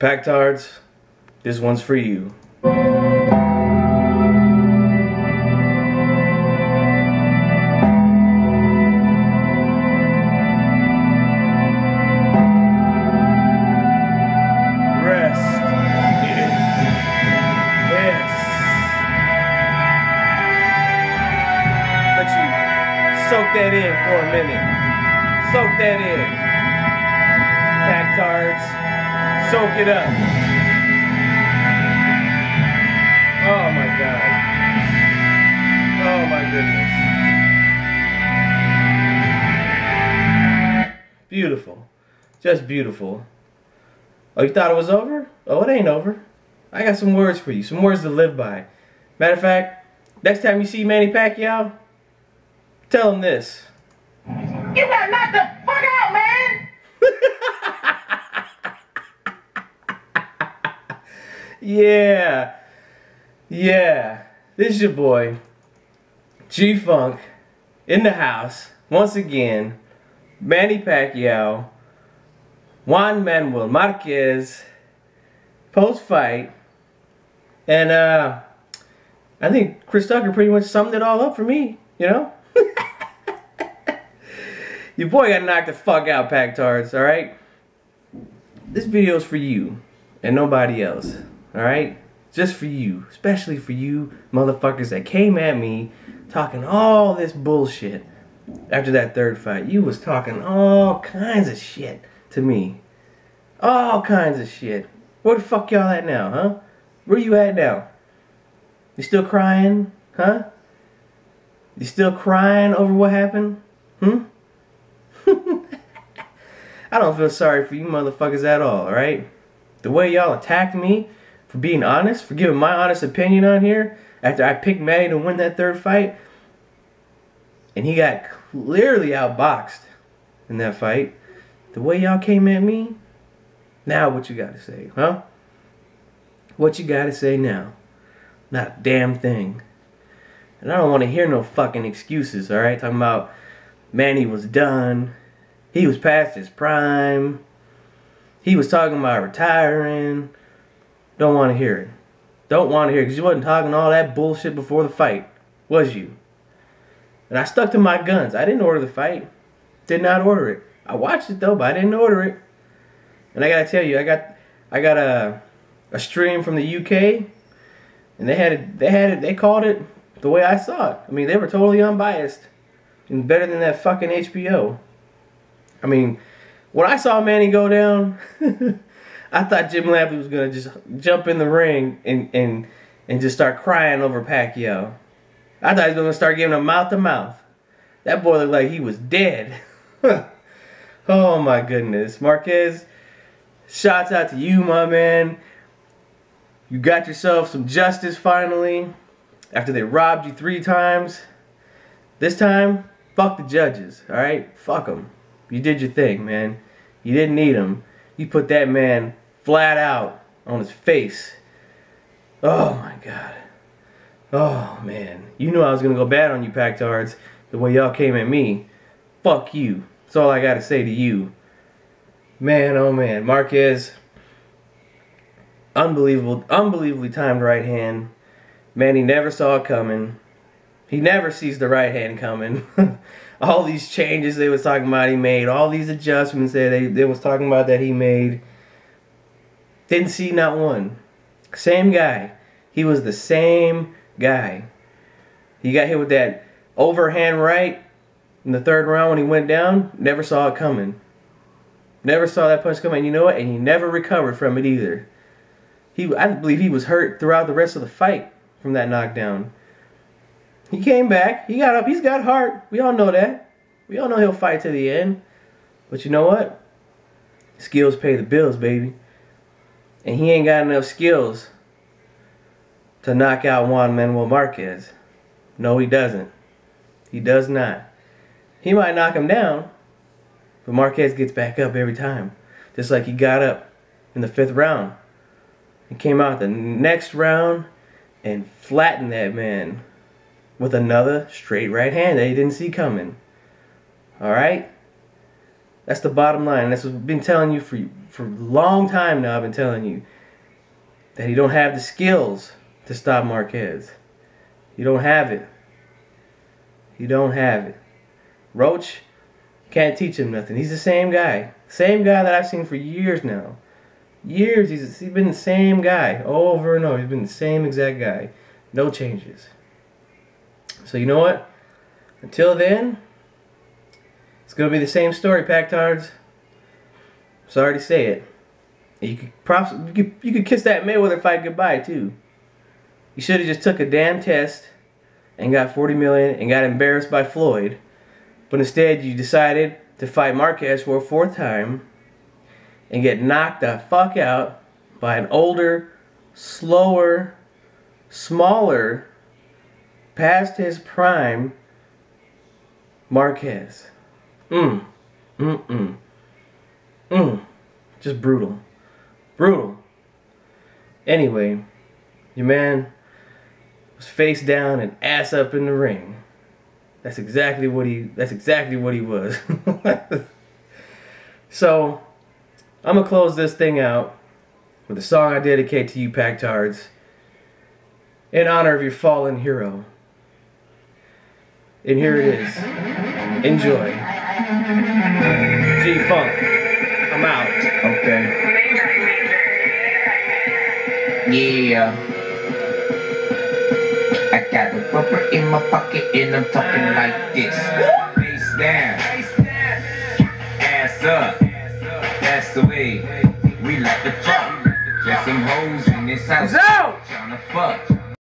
Pactards, this one's for you. Soak that in for a minute. Soak that in. Pactards, soak it up. Oh my god. Oh my goodness. Beautiful. Just beautiful. Oh, you thought it was over? Oh, it ain't over. I got some words for you, some words to live by. Matter of fact, next time you see Manny Pacquiao, tell him this. You better knock the fuck out, man! Yeah. Yeah. This is your boy, G Funk, in the house, once again. Manny Pacquiao, Juan Manuel Marquez, post fight. And uh I think Chris Tucker pretty much summed it all up for me, you know? Your boy got knocked the fuck out, Pactards, alright? This video is for you and nobody else, alright? Just for you, especially for you motherfuckers that came at me talking all this bullshit after that third fight. You was talking all kinds of shit to me. All kinds of shit. Where the fuck y'all at now, huh? Where you at now? You still crying, huh? You still crying over what happened? Hmm? I don't feel sorry for you motherfuckers at all, alright? The way y'all attacked me for being honest, for giving my honest opinion on here after I picked Manny to win that third fight, and he got clearly outboxed in that fight. The way y'all came at me, now what you gotta say, huh? What you gotta say now? Not a damn thing. And I don't want to hear no fucking excuses, alright? Talking about Manny was done. He was past his prime. He was talking about retiring. Don't want to hear it. Don't want to hear it because you wasn't talking all that bullshit before the fight, was you? And I stuck to my guns. I didn't order the fight. Did not order it. I watched it though, but I didn't order it. And I gotta tell you, I got I got a a stream from the UK, and they had it. They had it. They called it the way I saw it. I mean, they were totally unbiased and better than that fucking HBO. I mean, when I saw Manny go down, I thought Jim Lampley was gonna just jump in the ring and and and just start crying over Pacquiao. I thought he was gonna start giving him mouth to mouth. That boy looked like he was dead. oh my goodness, Marquez. Shouts out to you, my man. You got yourself some justice finally after they robbed you three times. This time, fuck the judges, alright? Fuck them. You did your thing, man. You didn't need them. You put that man flat out on his face. Oh my god. Oh man. You knew I was gonna go bad on you, Pactards, the way y'all came at me. Fuck you. That's all I gotta say to you. Man, oh man. Marquez. Unbelievable, unbelievably timed right hand. Man, he never saw it coming. He never sees the right hand coming. all these changes they was talking about he made, all these adjustments that they, they was talking about that he made. Didn't see not one. Same guy. He was the same guy. He got hit with that overhand right in the third round when he went down. Never saw it coming. Never saw that punch coming. You know what? And he never recovered from it either. He, I believe he was hurt throughout the rest of the fight from that knockdown. He came back. He got up. He's got heart. We all know that. We all know he'll fight to the end. But you know what? Skills pay the bills, baby. And he ain't got enough skills to knock out Juan Manuel Marquez. No, he doesn't. He does not. He might knock him down, but Marquez gets back up every time. Just like he got up in the fifth round. He came out the next round and flattened that man with another straight right hand that he didn't see coming. Alright? That's the bottom line. That's what I've been telling you for for a long time now. I've been telling you that he don't have the skills to stop Marquez. You don't have it. You don't have it. Roach can't teach him nothing. He's the same guy. Same guy that I've seen for years now. Years. He's, he's been the same guy over and over. He's been the same exact guy. No changes. So you know what? Until then, it's gonna be the same story, Pactards. Sorry to say it. You could you could you could kiss that Mayweather fight goodbye too. You should have just took a damn test and got 40 million and got embarrassed by Floyd. But instead you decided to fight Marquez for a fourth time and get knocked the fuck out by an older, slower, smaller, past his prime Marquez. Mm. Mm mm. Mm. Just brutal. Brutal. Anyway, your man was face down and ass up in the ring. That's exactly what he that's exactly what he was. so I'm gonna close this thing out with a song I dedicate to you Pactards in honor of your fallen hero. And here it is. Enjoy. G Funk. I'm out. Okay. Yeah. I got a rubber in my pocket and I'm talking like this. Face down, ass up. That's the way we like to fuck. Just some hoes in this house. out! Tryna fuck.